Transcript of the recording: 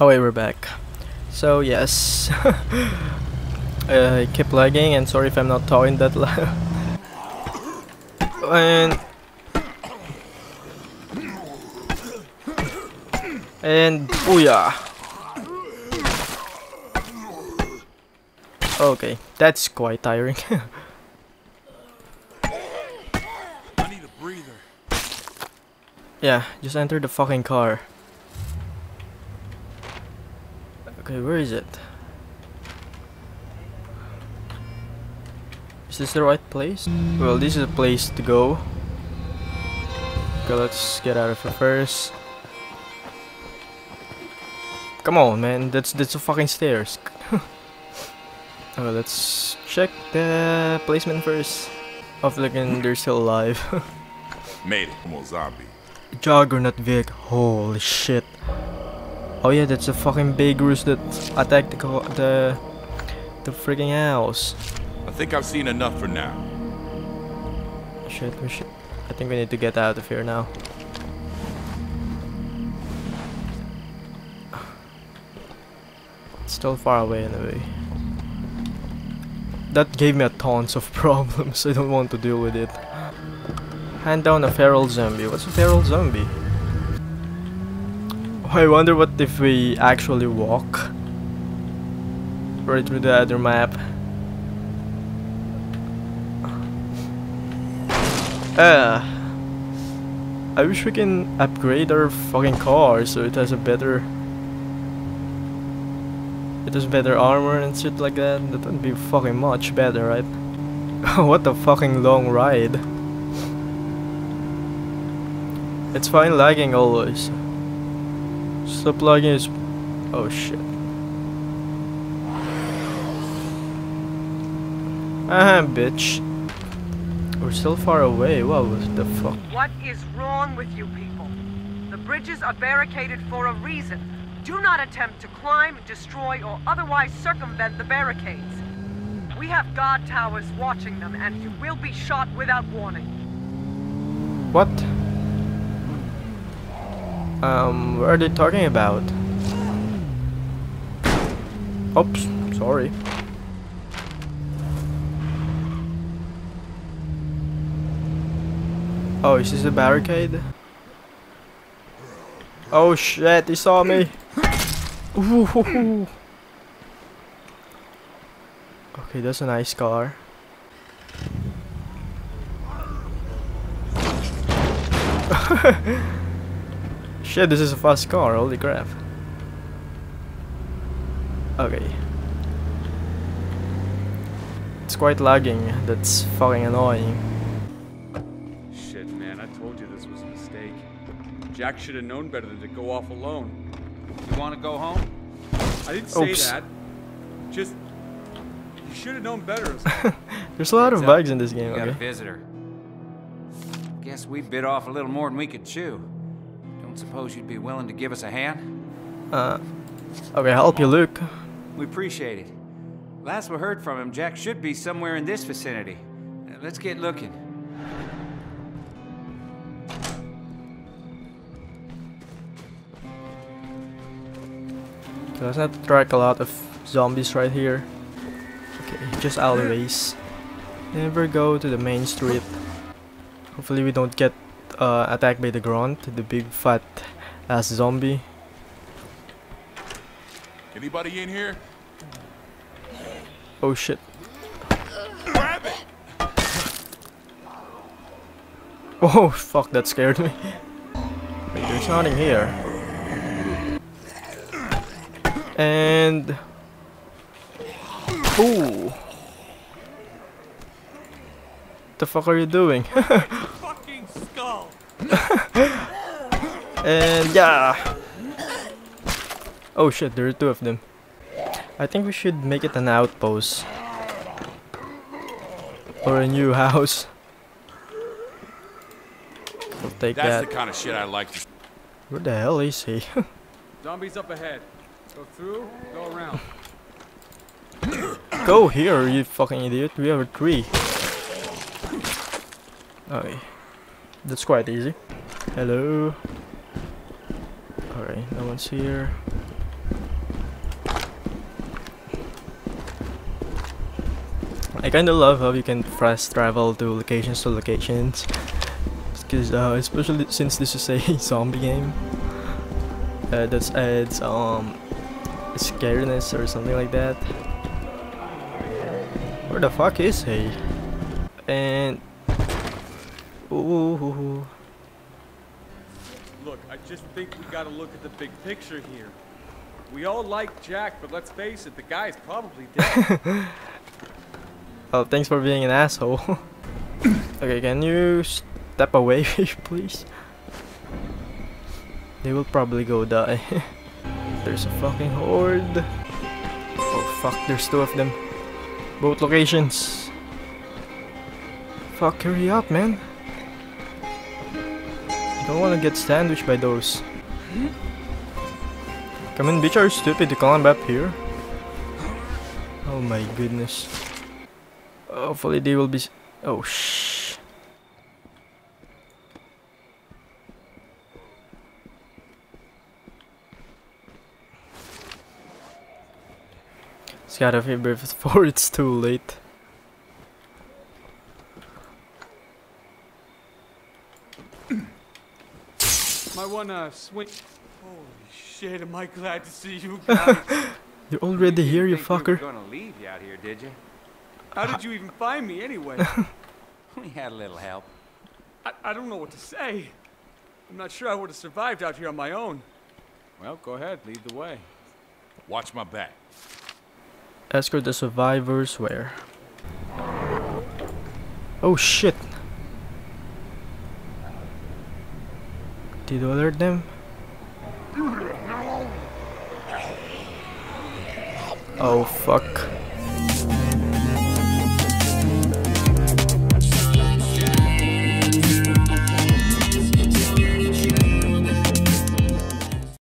Oh wait, we're back. So yes, I keep lagging and sorry if I'm not talking that loud. and and booyah. Okay, that's quite tiring. I need a breather. yeah, just enter the fucking car. Okay, where is it? Is this the right place? Well, this is a place to go. Okay, let's get out of here first. Come on, man. That's that's the fucking stairs. oh, let's check the placement first. Hopefully, can- they're still alive. Made it. Almost zombie. Juggernaut Vic. Holy shit. Oh yeah, that's a fucking big roost that attacked the the the freaking house. I think I've seen enough for now. Shit, we should. I think we need to get out of here now. It's still far away anyway. That gave me a tons of problems. I don't want to deal with it. Hand down a feral zombie. What's a feral zombie? I wonder what if we actually walk right through the other map. Uh, I wish we can upgrade our fucking car so it has a better it has better armor and shit like that. That would be fucking much better, right? what a fucking long ride. It's fine lagging always. Stop lagging is oh shit. Ah, bitch. We're still far away. What was the fuck? What is wrong with you people? The bridges are barricaded for a reason. Do not attempt to climb, destroy, or otherwise circumvent the barricades. We have guard towers watching them, and you will be shot without warning. What? Um, what are they talking about? Oops, sorry. Oh, is this a barricade? Oh shit, he saw me! Ooh. Okay, that's a nice car. Shit, this is a fast car, holy crap. Okay. It's quite lagging, that's fucking annoying. Shit, man, I told you this was a mistake. Jack should have known better than to go off alone. You want to go home? I didn't say Oops. that. Just, you should have known better. There's a lot of Heads up. bugs in this game, We got a visitor. Guess we bit off a little more than we could chew. Suppose you'd be willing to give us a hand? Uh, okay, I'll help you, Luke. We appreciate it. Last we heard from him, Jack should be somewhere in this vicinity. Uh, Let's get looking. So let's not track a lot of zombies right here. Okay, just alleyways. Never go to the main street. Hopefully we don't get uh, attacked by the grunt, the big fat ass zombie. Anybody in here? Oh shit. Oh fuck, that scared me. Wait, there's nothing here. And Ooh. The fuck are you doing? Fucking skull! and yeah. Oh shit, there are two of them. I think we should make it an outpost. Or a new house. We'll take That's that. the kind of shit I like to Where the hell is he? Zombies up ahead. Go through, go around. Go here, you fucking idiot. We have a tree. Oh, okay. That's quite easy. Hello. Alright, no one's here. I kinda love how you can fast travel to locations to locations. Because, uh, especially since this is a zombie game. Uh, that adds, um, scariness or something like that. Where the fuck is he? And ooh, Look, I just think we gotta look at the big picture here. We all like Jack, but let's face it, the guy's probably dead. oh, thanks for being an asshole. okay, can you step away, please? They will probably go die. There's a fucking horde. Oh fuck, there's two of them. Both locations. Fuck, hurry up, man. Don't wanna get sandwiched by those. Come on, bitch, are you stupid to climb up here? Oh my goodness. Hopefully they will be... Oh shh. It's gotta be before it's too late. My one uh swing. Holy shit! Am I glad to see you guys? You're already here, you Think we were fucker. gonna leave you out here, did you? How did you even find me anyway? We had a little help. I, I don't know what to say. I'm not sure I would have survived out here on my own. Well, go ahead, lead the way. Watch my back. Escort the survivors where? Oh shit. Did you alert them? Oh fuck.